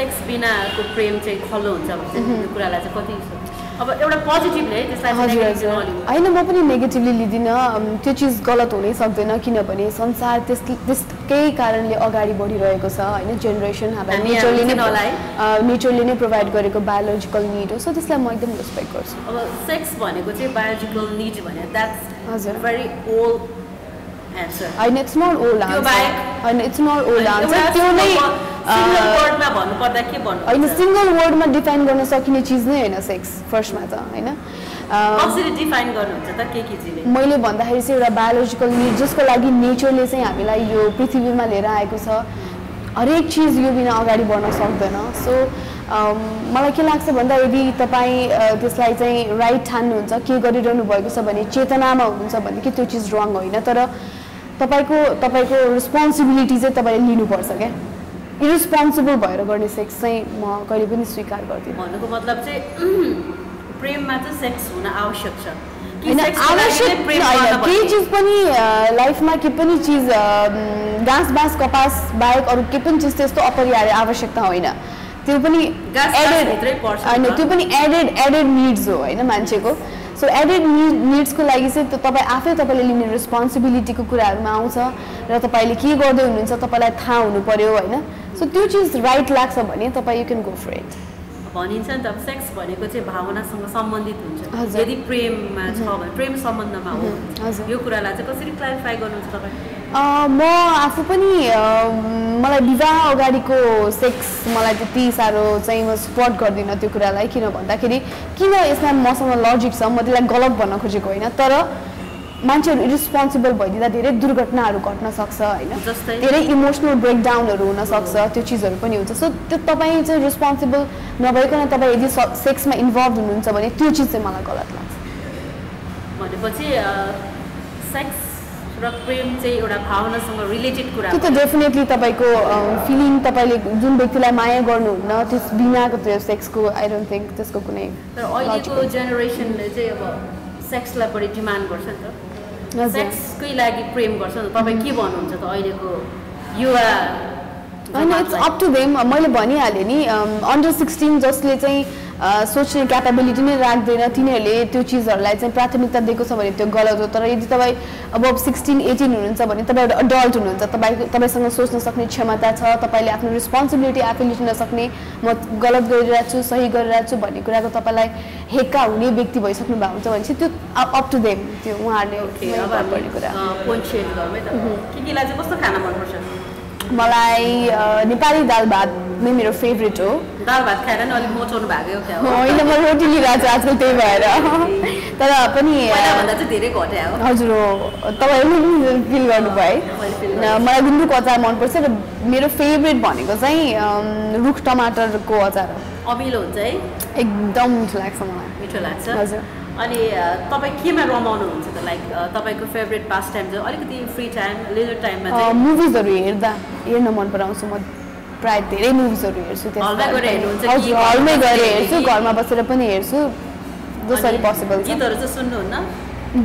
Sex बिनाको प्रेम चाहिँ खल्लो हुन्छ त्यो कुरालाई चाहिँ कति अब एउटा पोजिटिभले है त्यसलाई। होइन म पनि नेगेटिभली लिँदिनँ। त्यो चिज गलत हुनै सक्दैन किनभने संसार त्यस त्यसकै कारणले अगाडि बढिरहेको छ। होइन जेनेरेसन हाम्रो हामी नेचरले नै। नेचरले नै प्रोभाइड गरेको बायोलोजिकल निड हो। सो त्यसलाई म एकदम रेस्पेक्ट गर्छु। अब सेक्स भनेको चाहिँ बायोलोजिकल निड भने द्याट्स हजुर। भेरी ओल्ड एन्सर होइन इट्स नट ओल्ड आन्सर होइन इट्स नट ओल्ड आन्सर त्यो नै के भन्नु होइन सिङ्गल वर्डमा डिफाइन गर्न सकिने चिज नै होइन सेक्स फर्स्टमा त होइन? के के चिजले? मैले भन्दाखेरि चाहिँ एउटा बायोलोजिकल निड जसको लागि नेचरले चाहिँ हामीलाई यो पृथ्वीमा लिएर आएको छ हरेक चिज यो बिना अगाडि बढ्न सक्दैन। सो मलाई के लाग्छ भन्दा यदि तपाईँ अ, त्यसलाई चाहिँ राइट ठान्नुहुन्छ के गरिरहनु भएको छ भने चेतनामा हुनुहुन्छ भनेदेखि त्यो चिज रङ होइन तर तपाईँको तपाईँको रेस्पोन्सिबिलिटी चाहिँ तपाईँले लिनुपर्छ क्या। इरेस्पोन्सिबल भएर गर्ने सेक्स चाहिँ म कहिले पनि स्वीकार गर्दिनँ। भन्नुको मतलब चाहिँ प्रेममा चाहिँ सेक्स हुन आवश्यक छ। कि आवश्यक केही? चिज पनि लाइफमा केही पनि चिज घाँस बाँस कपास बाहेक अरू केही पनि चिज त्यस्तो अपरिहार्य आवश्यकता होइन। त्यो पनि एडेड होइन। त्यो पनि एडेड एडेड निड्स हो होइन मान्छेको। सो एडेड निड निड्सको लागि चाहिँ त- तपाईँ आफै तपाईँले लिने रेस्पोन्सिबिलिटीको कुराहरूमा आउँछ र तपाईँले के गर्दै हुनुहुन्छ तपाईँलाई थाहा हुनु पर्यो होइन। सो त्यो चिज राइट लाग्छ भने तपाईँ you can go for it भनिन्छ नि त सेक्स भनेको चाहिँ भावनासँग सम्बन्धित हुन्छ। यदि प्रेममा छ भने प्रेम सम्बन्धमा हो। यो कुरालाई चाहिँ कसरी क्लारिफाई गर्नुहुन्छ तपाईँ? म आफू पनि मलाई विवाह अगाडिको सेक्स मलाई त्यति साह्रो चाहिँ म सपोर्ट गर्दिनँ त्यो कुरालाई। किन भन्दाखेरि किन यसमा मसँग लजिक छ? म त्यसलाई गलत भन्न खोजेको होइन। तर मान्छेहरू इरेस्पोन्सिबल भइदिँदा धेरै दुर्घटनाहरू घट्न सक्छ होइन? धेरै इमोसनल ब्रेकडाउनहरू हुनसक्छ त्यो चिजहरू पनि हुन्छ सो त्यो तपाईँ चाहिँ रेस्पोन्सिबल नभइकन तपाईँ यदि सेक्समा इन्भल्भ हुनुहुन्छ भने त्यो चिज चाहिँ मलाई गलत लाग्छ भनेपछि सेक्स र प्रेम चाहिँ एउटा भावनासँग रिलेटेड कुरा त्यो त डेफिनेटली तपाईँको फिलिङ तपाईँले जुन व्यक्तिलाई माया गर्नुहुन्न त्यस बिनाको त्यो सेक्सको आई डोन्ट थिङ्क त्यसको कुनै तर अहिलेको जेनेरेसनले चाहिँ अब सेक्सलाई बढी डिमान्ड गर्छ नि त। सेक्सकै लागि प्रेम गर्छ तपाईँ के भन्नुहुन्छ त अहिलेको युवा होइन इट्स? अप टु देम मैले भनिहालेँ नि अन्डर सिक्सटिन जसले चाहिँ सोच्ने क्यापेबिलिटी नै राख्दैन। तिनीहरूले त्यो चिजहरूलाई चाहिँ प्राथमिकता दिएको छ भने त्यो गलत हो। तर यदि तपाईँ अब सिक्सटिन एटिन हुनुहुन्छ भने तपाईँ एउटा अडल्ट हुनुहुन्छ तपाईँको तपाईँसँग सोच्न सक्ने क्षमता छ तपाईँले आफ्नो रेस्पोन्सिबिलिटी आफै लिन सक्ने म गलत गरिरहेको छु सही गरिरहेको छु भन्ने कुराको तपाईँलाई हेक्का हुने व्यक्ति भइसक्नु भएको हुन्छ भने चाहिँ त्यो अप टु देम त्यो उहाँहरूले कुरा। मलाई नेपाली दाल भात नै मेरो फेभरेट हो। दाल भात खाएर नि अलिक मोचाउनु भएको हो क्या हो। होइन म रोटी लिइरहेको छु आजकल त्यही भएर। तर पनि धेरै घट्या हजुर हो। तपाईँहरूले पनि फिल गर्नुभयो है। मलाई गुन्द्रुकको अचार मनपर्छ र मेरो फेभरेट भनेको चाहिँ रुख टमाटरको अचार हो। अमिलो हुन्छ है। एकदम मिठो लाग्छ मलाई। मिठो लाग्छ। हजुर। अनि तपाईँ केमा रमाउनुहुन्छ त? लाइक तपाईँको फेभरेट पास टाइम चाहिँ अलिकति फ्री टाइम लेजर टाइममा मुभिजहरू हेर्दा हेर्न मन पराउँछु म। प्रायः धेरै मुभिजहरू हेर्छु त्यसमा हलमा गएर हजुर हलमै हेर्छु? घरमा बसेर पनि हेर्छु जसरी पोसिबल गीतहरू चाहिँ सुन्नुहुन्न?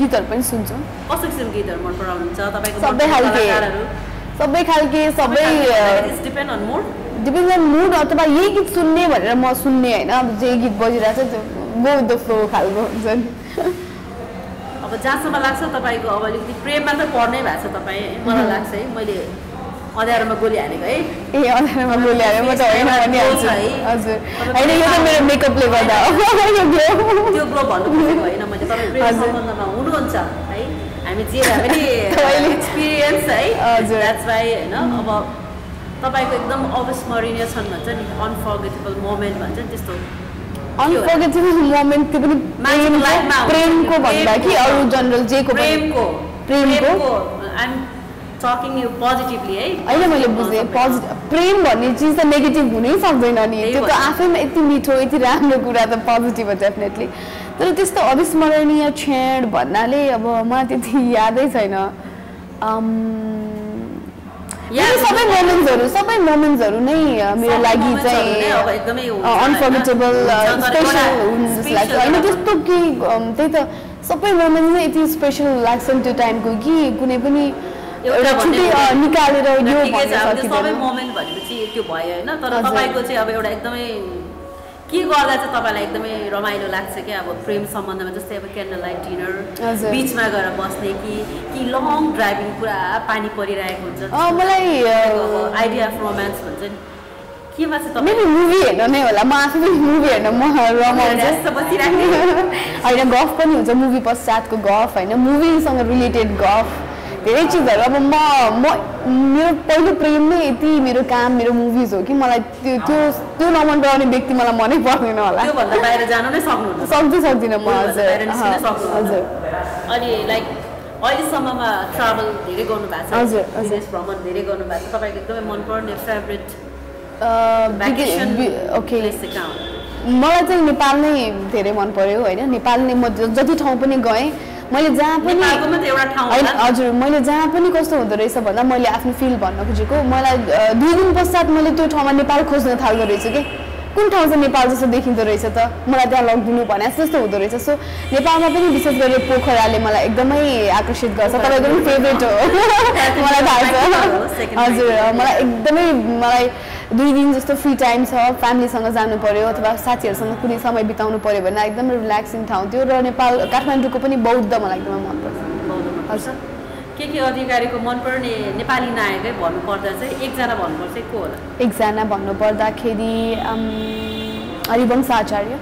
गीतहरू पनि सुन्छु। कस्तो किसिम गीतहरू मन पराउनुहुन्छ? तपाईँको सबै खालके। सबै खालके सबै depend on mood depend on mood अथवा यही गीत सुन्ने भनेर म सुन्ने होइन। अब जे गीत बजिरहेको छ त्यो गो विथ द फ्लो खालको हुन्छ नि। अब जहाँसम्म लाग्छ तपाईँको अब अलिकति प्रेममा त पर्नै भएको छ तपाईँ। मलाई लाग्छ है मैले अँध्यारोमा गोली हालेको है। ए अँध्यारोमा बोलिहाल्यो म त होइन भनिहाल्छु है। हजुर। होइन यो त मेरो मेकअपले गर्दा ग्लो। त्यो ग्लो भन्नु खोजेको होइन मैले तपाईँ प्रेम। सम्बन्धमा हुनुहुन्छ है। हामी जे भए पनि एक्सपिरियन्स है। हजुर। द्याट्स वाइ होइन अब तपाईँको एकदम अविस्मरणीय छन् भन्छ नि अनफर्गेटेबल मोमेन्ट भन्छ नि त्यस्तो। अनफर्गेटेबल मोमेन्ट त्यो पनि प्रेमको भन्दा कि। अरू जनरल जेको Premco. Premco? I'm talking you positively है होइन मैले बुझेँ पोजिटिभ प्रेम भन्ने चिज त नेगेटिभ हुनै सक्दैन नि। त्यो त। आफैमा यति मिठो यति राम्रो कुरा त पोजिटिभ हो डेफिनेटली तर त्यस्तो अविस्मरणीय क्षण भन्नाले अब मलाई त्यति यादै छैन। सबै। मोमेन्ट्सहरू सबै मोमेन्ट्सहरू नै मेरो लागि चाहिँ तर स्पेसल जस्तो लाग्छ। होइन त्यस्तो कि अम, त्यही त सबै मोमेन्ट नै यति स्पेसल लाग्छ नि त्यो टाइमको कि कुनै पनि एउटा छुट्टै निकालेर यो सबै मोमेन्ट भनेपछि त्यो भयो होइन? तर। तपाईँको चाहिँ अब एउटा एकदमै के गर्दा चाहिँ तपाईँलाई एकदमै रमाइलो लाग्छ क्या? अब प्रेम सम्बन्धमा जस्तै अब क्यान्डल लाइट डिनर। बिचमा गएर बस्ने कि कि लङ ड्राइभिङ पुरा पानी परिरहेको हुन्छ? मलाई आइडिया अफ रोमान्स भन्छ नि। केमा चाहिँ मेरो मुभी हेर्न नै होला। म आफै पनि मुभी हेर्न म रमाउँछु। होइन गफ पनि हुन्छ। मुभी पश्चातको गफ होइन? मुभीसँग रिलेटेड गफ धेरै चिजहरू अब म म मेरो पहिलो प्रेम नै यति मेरो काम मेरो मुभिज हो कि मलाई त्यो त्यो त्यो नमन पराउने व्यक्ति मलाई मनै पर्दैन होला सक्दै सक्दिनँ म हजुर हजुर अनि लाइक अहिलेसम्ममा ट्राभल धेरै गर्नुभएको छ हजुर। विदेश भ्रमण धेरै गर्नुभएको छ तपाईँको एकदमै मनपर्ने फेभरेट ओके मलाई चाहिँ नेपाल नै धेरै मन पर्यो होइन नेपाल नै म जति ठाउँ पनि गएँ मैले जहाँ पनि होइन हजुर मैले जहाँ पनि कस्तो हुँदो रहेछ भन्दा मैले आफ्नो फिल भन्न खोजेको मलाई दुई दिन पश्चात मैले त्यो ठाउँमा नेपाल खोज्न थाल्दो रहेछु कि? कुन ठाउँ चाहिँ नेपाल जस्तो देखिँदो रहेछ त? मलाई त्यहाँ लगिदिनु भने जस्तो हुँदो रहेछ। सो नेपालमा पनि विशेष गरी पोखराले मलाई एकदमै आकर्षित गर्छ। तपाईँको पनि फेभरेट हो। मलाई थाहा छ। हजुर. मलाई एकदमै मलाई दुई दिन जस्तो फ्री टाइम छ फ्यामिलीसँग जानु पऱ्यो अथवा साथीहरूसँग कुनै समय बिताउनु पऱ्यो भने एकदमै रिल्याक्सिङ ठाउँ थियो र नेपाल काठमाडौँको पनि बौद्ध मलाई एकदमै मनपर्छ। मनपर्छ के के अधिकारीको मनपर्ने नेपाली नायकै भन्नुपर्दा चाहिँ एकजना भन्नुपर्छ को होला। एकजना भन्नुपर्दाखेरि हरिवंश आचार्य।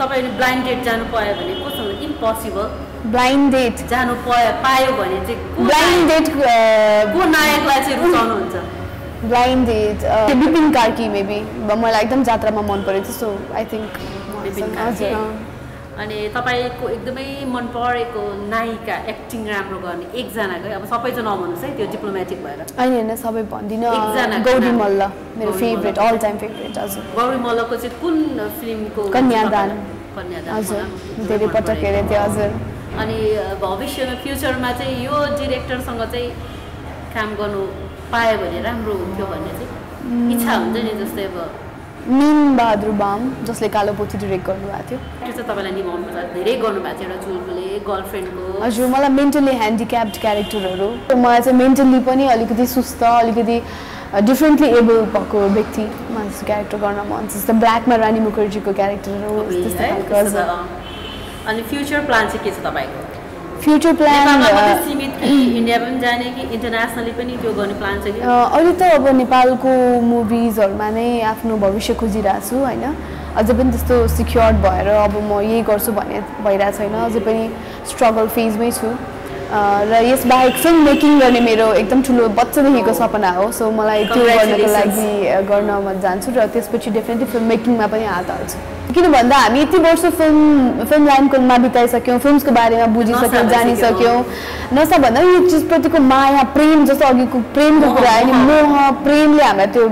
तपाईँले ब्लाइन्ड डेट जानु पायो भने कोसँग? इम्पोसिबल ब्लाइन्ड डेट जानु पायो पायो भने चाहिँ ब्लाइन्ड डेट को नायकलाई चाहिँ रुचाउनुहुन्छ? Blind date Bipin Karki maybe मलाई एकदम जात्रामा मन पऱ्यो त्यस्तो आई थिङ्क। अनि तपाईँको एकदमै मन परेको नायिका एक्टिङ राम्रो गर्ने एकजनाकै अब सबै चाहिँ नभन्नुहोस् है त्यो डिप्लोमेटिक भएर होइन होइन सबै भन्दिनँ गौरी। मल्ल मेरो फेभरेट। अल टाइम फेभरेट हजुर गौरी मल्लको चाहिँ कुन फिल्मको कन्यादान। कन्यादान हजुर धेरै पटक परेको। हेरेँ थियो हजुर अनि भविष्यमा फ्युचरमा चाहिँ यो डिरेक्टरसँग चाहिँ काम गर्नु पायो भने राम्रो हुन्थ्यो भन्ने चाहिँ इच्छा हुन्छ नि जस्तै अब मिन बहादुर बाम जसले कालो पोथी डिरेक्ट गर्नुभएको थियो त्यो चाहिँ तपाईँलाई निभाउनुपर्छ धेरै गर्नुभएको छ एउटा चुलबुले गर्लफ्रेन्डको हजुर मलाई मेन्टली ह्यान्डिक्याप्ड क्यारेक्टरहरू मलाई चाहिँ मेन्टली पनि अलिकति सुस्त अलिकति डिफ्रेन्टली एबल भएको व्यक्ति मलाई त्यस्तो क्यारेक्टर गर्न मन छ जस्तै ब्ल्याकमा रानी मुखर्जीको क्यारेक्टरहरू। अनि फ्युचर प्लान चाहिँ के छ तपाईँको फ्युचर प्लान नेपालमा मात्रै सीमित कि इन्डिया पनि जाने कि इन्टरनेसनली पनि त्यो गर्ने प्लान छ कि? अहिले त अब नेपालको मुभिजहरूमा नै आफ्नो भविष्य खोजिरहेको छु होइन? अझै पनि त्यस्तो सिक्योर्ड भएर अब म यही गर्छु भन्ने भइरहेको छैन। अझै पनि स्ट्रगल फेजमै छु। र यसबाहेक फिल्म मेकिङ गर्ने मेरो एकदम ठुलो बच्चादेखिको सपना हो। सो मलाई त्यो गर्नको लागि गर्न म जान्छु र त्यसपछि डेफिनेटली फिल्म मेकिङमा पनि हात हाल्छु। किन भन्दा हामी यति वर्ष फिल्म फिल्म लाइनकोमा बिताइसक्यौँ फिल्मको बारेमा बुझिसक्यौँ नसा जानिसक्यौँ। नसा भन्दा यो चिजप्रतिको माया प्रेम जस्तो अघिको प्रेमको कुरा होइन मोह। मोह प्रेमले हामीलाई त्यो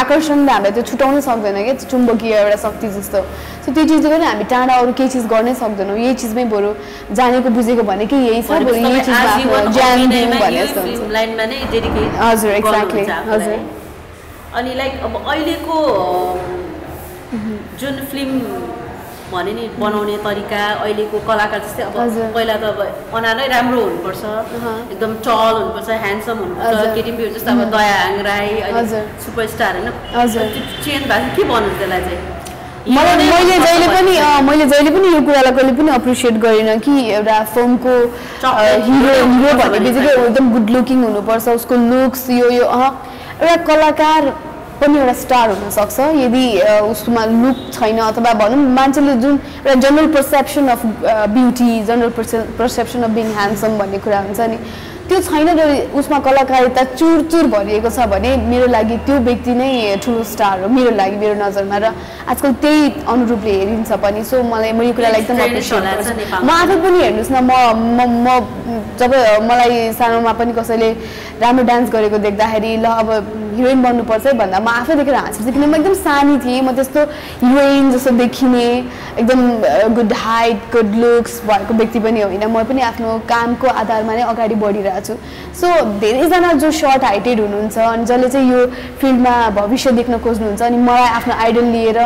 आकर्षणले हामीलाई त्यो छुटाउनै सक्दैन क्या चुम्बकीय एउटा शक्ति जस्तो। सो त्यो चिजले पनि हामी टाढा अरू केही चिज गर्नै सक्दैनौँ। यही चिजमै बरु जानेको बुझेको भनेकै यही छ बरु यही भने डेडिकेट हजुर, exactly, हजुर। अनि लाइक अब अहिलेको जुन फिल्म भने नि बनाउने तरिका अहिलेको कलाकार जस्तै अब। पहिला त अब अनारै राम्रो हुनुपर्छ। एकदम चल हुनुपर्छ ह्यान्डसम हुनुपर्छ हजुर। केटिम्बी जस्तो अब दयाहाङ राई अहिले। सुपरस्टार होइन चेन्ज भएको के भन्नु त्यसलाई चाहिँ मलाई मैले जहिले पनि मैले जहिले पनि यो कुरालाई कहिले पनि अप्रिसिएट गरिनँ कि एउटा फिल्मको हिरो हिरो भन्ने बित्तिकै एकदम गुड लुकिङ हुनुपर्छ उसको लुक्स यो यो एउटा कलाकार पनि एउटा स्टार हुनसक्छ। यदि उसमा लुक छैन अथवा भनौँ मान्छेले जुन एउटा general perception of beauty general pursue perception of being handsome भन्ने कुरा हुन्छ नि त्यो छैन र उसमा कलाकारिता चुर चुर भरिएको छ भने मेरो लागि त्यो व्यक्ति नै ठुलो स्टार हो मेरो लागि मेरो नजरमा। र आजकल त्यही अनुरूपले हेरिन्छ पनि। सो मलाई म यो कुरालाई एकदम। म आफै पनि हेर्नुहोस् न म म जब मलाई सानोमा पनि कसैले राम्रो डान्स गरेको देख्दाखेरि ल अब हिरोइन बन्नुपर्छ है भन्दा म आफै देखेर हाँस्छु किन म एकदम सानी थिएँ म त्यस्तो हिरोइन जस्तो देखिने एकदम गुड हाइट गुड लुक्स भएको व्यक्ति पनि होइन। म पनि आफ्नो कामको आधारमा नै अगाडि बढिरहेको गरिरहेको छु। सो धेरैजना जो सर्ट हाइटेड हुनुहुन्छ अनि जसले चाहिँ यो फिल्डमा भविष्य देख्न खोज्नुहुन्छ अनि मलाई आफ्नो आइडल लिएर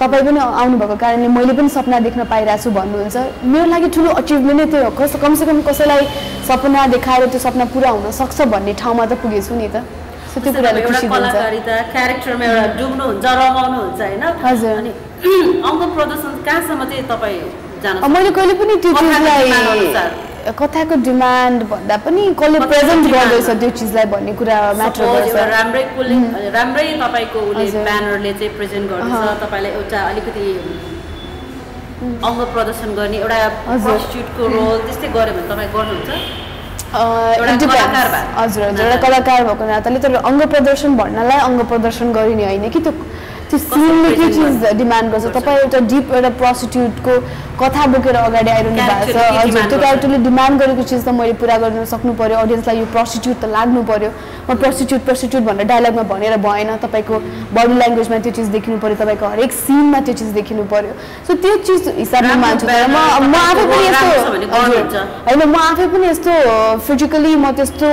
तपाईँ पनि आउनुभएको कारणले मैले पनि सपना देख्न पाइरहेको छु भन्नुहुन्छ। मेरो लागि ठुलो अचिभमेन्ट नै त्यो हो। कस कमसेकम कसैलाई सपना देखाएर त्यो सपना पुरा हुन सक्छ भन्ने ठाउँमा त पुगेछु नि त। सो त्यो कुराले खुसी कलाकारिता क्यारेक्टरमा एउटा डुब्नुहुन्छ रमाउनुहुन्छ होइन? हजुर। अनि अङ्ग प्रदर्शन कहाँसम्म चाहिँ तपाईँ मैले कहिले पनि त्यो चिजलाई। कथाको डिमान्ड भन्दा पनि कसले प्रेजेन्ट गर्दैछ। त्यो चिजलाई भन्ने कुरा म्याटर गर्छ राम्रै कुले राम्रै तपाईँको उसले। ब्यानरले चाहिँ प्रेजेन्ट गर्दैछ। तपाईँलाई एउटा अलिकति अङ्ग प्रदर्शन गर्ने एउटा हजुर। प्रस्टिट्युटको रोल त्यस्तै गऱ्यो भने तपाईँ गर्नुहुन्छ हजुर हजुर। एउटा कलाकार भएको नाताले तर अङ्ग प्रदर्शन भन्नलाई अङ्ग प्रदर्शन गरिने होइन कि त्यो त्यो सिनले के चिज डिमान्ड गर्छ? तपाईँ एउटा डिप एउटा प्रस्टिट्युटको कथा बोकेर अगाडि आइरहनु भएको छ। हजुर त्यो? क्यारेक्टरले डिमान्ड गरेको चिज त मैले पुरा गर्न सक्नु पऱ्यो अडियन्सलाई यो प्रस्टिट्युट त लाग्नु पऱ्यो म प्रस्टिट्युट प्रस्टिट्युट भनेर डायलगमा भनेर भएन तपाईँको बडी ल्याङ्ग्वेजमा त्यो चिज देखिनु पऱ्यो तपाईँको हरेक सिनमा त्यो चिज देखिनु पऱ्यो सो त्यो चिज हिसाबले मान्छु। म म आफै पनि यस्तो। होइन म आफै पनि यस्तो फिजिकली म त्यस्तो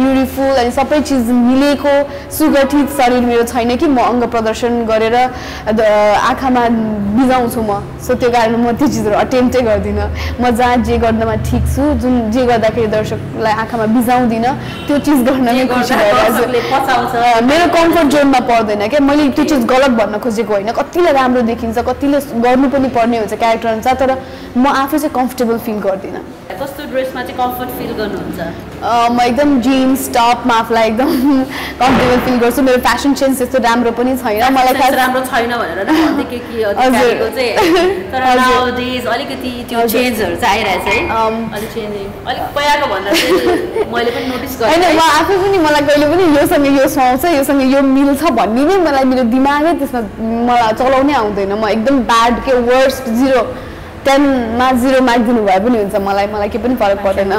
ब्युटिफुल अनि सबै चिज मिलेको सुगठित शरीर मेरो छैन कि म अङ्ग प्रदर्शन गरेर आँखामा बिजाउँछु म। सो त्यो कारण म त्यो चिजहरू अटेम्प्टै गर्दिनँ। म जहाँ जे गर्नमा ठिक छु जुन जे गर्दाखेरि दर्शकलाई आँखामा बिजाउँदिनँ त्यो चिज। अँ, मेरो कम्फर्ट जोनमा पर्दैन क्या। मैले त्यो चिज गलत भन्न खोजेको होइन। कतिले राम्रो देखिन्छ कतिले गर्नु पनि पर्ने हुन्छ क्यारेक्टर अनुसार तर म आफै चाहिँ कम्फर्टेबल फिल गर्दिनँ। कस्तो ड्रेसमा चाहिँ कम्फर्ट फिल गर्नुहुन्छ म एकदम जिन्स टपमा आफूलाई एकदम कम्फर्टेबल फिल गर्छु। मेरो फेसन सेन्स त्यस्तो राम्रो पनि छैन। मलाई खास राम्रो छैन भनेर के के तर अलिकति त्यो। चेन्जहरू चाहिँ आइरहेछ है। अम, अलिक चेन्ज अलिक पहिलाको भन्दा चाहिँ मैले पनि नोटिस होइन गरेँ म आफै पनि मलाई कहिले पनि योसँग यो सुहाउँछ योसँग यो मिल्छ भन्ने नै मलाई मेरो दिमागै त्यसमा मलाई चलाउनै आउँदैन। म एकदम ब्याड के वर्स्ट जिरो टेनमा जिरो मार्क दिनु भए पनि हुन्छ मलाई मलाई केही पनि फरक पर्दैन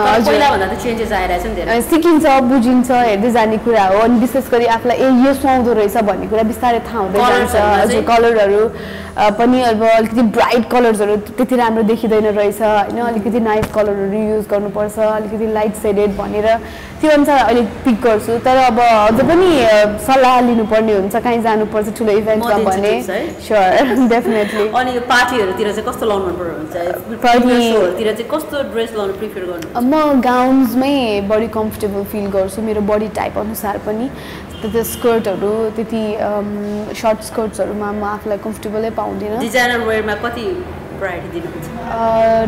सिकिन्छ बुझिन्छ हेर्दै जाने कुरा हो अनि विशेष गरी आफूलाई ए यो सुहाउँदो रहेछ भन्ने कुरा बिस्तारै थाहा हुँदै जान्छ हजुर? कलरहरू पनि अब अलिकति ब्राइट कलर्सहरू त्यति राम्रो देखिँदैन रहेछ होइन? अलिकति नाइट कलरहरू युज गर्नुपर्छ अलिकति लाइट सेडेड भनेर। त्यो अनुसार अहिले पिक गर्छु। तर अब अझ पनि सल्लाह लिनुपर्ने हुन्छ। कहीँ जानुपर्छ ठुलो इभेन्टमा भने। स्योर डेफिनेटली अनि यो पार्टीहरूतिर चाहिँ कस्तो लाउनु चाहिँ कस्तो ड्रेस लाउनु प्रिफर गर्नु म गाउन्समै बडी कम्फर्टेबल फिल गर्छु मेरो बडी टाइप अनुसार पनि। त्यति स्कर्टहरू त्यति सर्ट स्कर्ट्सहरूमा म आफूलाई कम्फर्टेबलै पाउँदिनँ। डिजाइनर वेयरमा कति प्रायोरिटी दिनुहुन्छ?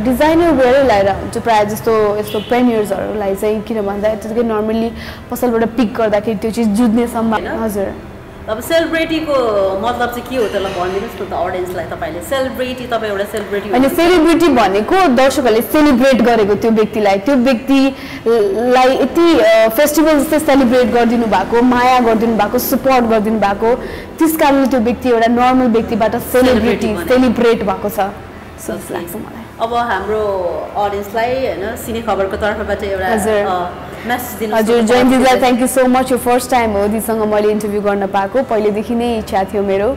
डिजाइनर वेयरै लगाएर हुन्छु प्रायः जस्तो यस्तो पेनियर्सहरूलाई चाहिँ किन भन्दा त्यतिकै नर्मल्ली पसलबाट पिक गर्दाखेरि त्यो चिज जुझ्ने सम्भावना? हजुर। अब सेलिब्रेटीको मतलब चाहिँ के हो त्यसलाई भनिदिनुहोस् न त अडियन्सलाई तपाईँले। सेलिब्रेटी तपाईँ एउटा सेलिब्रेटी अनि सेलिब्रिटी भनेको दर्शकहरूले सेलिब्रेट गरेको त्यो व्यक्तिलाई। त्यो व्यक्तिलाई यति फेस्टिभल जस्तै सेलिब्रेट गरिदिनु भएको माया गरिदिनु भएको सपोर्ट गरिदिनु भएको त्यस कारणले त्यो व्यक्ति एउटा नर्मल व्यक्तिबाट सेलिब्रिटी। सेलिब्रेट भएको छ। जस्तो लाग्छ मलाई। अब हाम्रो अडियन्सलाई होइन सिने खबरको तर्फबाट एउटा हजुर। मेसेज दिनु हजुर जयन्त दिदीलाई थ्याङ्क यू सो मच यो फर्स्ट टाइम हो दिदीसँग मैले इन्टरभ्यू गर्न पाएको। पहिलेदेखि नै इच्छा थियो मेरो।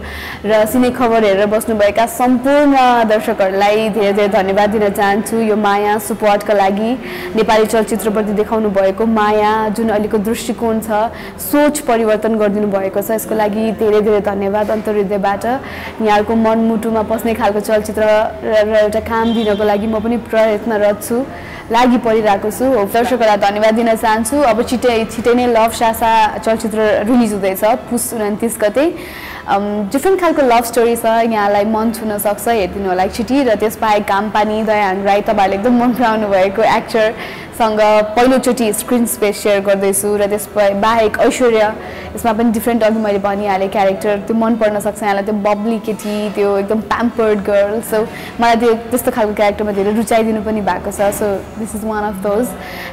र सिने खबर हेरेर बस्नुभएका सम्पूर्ण दर्शकहरूलाई धेरै धेरै धन्यवाद दिन चाहन्छु। यो माया सपोर्टका लागि नेपाली चलचित्रप्रति देखाउनु भएको माया जुन अहिलेको दृष्टिकोण छ सोच परिवर्तन गरिदिनु भएको छ यसको लागि धेरै धेरै धन्यवाद अन्तर्हृदयबाट यहाँहरूको मनमुटुमा पस्ने खालको चलचित्र र एउटा काम दिनको लागि म पनि प्रयत्नरत छु लागि परिरहेको छु। दर्शकहरूलाई धन्यवाद दिन चाहन्छु। अब छिटै छिटै नै लभ सासा चलचित्र रिलिज हुँदैछ पुस उन्तिस गते। डिफ्रेन्ट खालको लभ स्टोरी छ यहाँलाई मन छुन सक्छ हेरिदिनु होला। एकचोटि र त्यसबाहेक घामपानी दयाहाङ राई तपाईँहरूले एकदम मन पराउनु भएको एक्टरसँग पहिलोचोटि स्क्रिन स्पेस सेयर गर्दैछु र त्यस बाहेक ऐश्वर्या यसमा पनि डिफ्रेन्ट अघि मैले भनिहालेँ क्यारेक्टर त्यो मन पर्न सक्छ यहाँलाई त्यो बब्ली केटी त्यो एकदम प्याम्पर्ड गर्ल सो मलाई त्यो त्यस्तो खालको क्यारेक्टरमा धेरै रुचाइदिनु पनि भएको छ। So this is one of those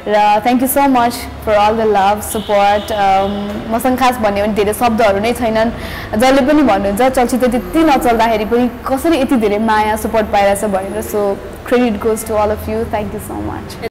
र thank you so much for all the love support मसँग खास भन्यो भने धेरै शब्दहरू नै छैनन्। जसले पनि भन्नुहुन्छ चलचित्र त्यति नचल्दाखेरि पनि कसरी यति धेरै माया सपोर्ट पाइरहेछ भनेर। So credit goes to all of you thank you so much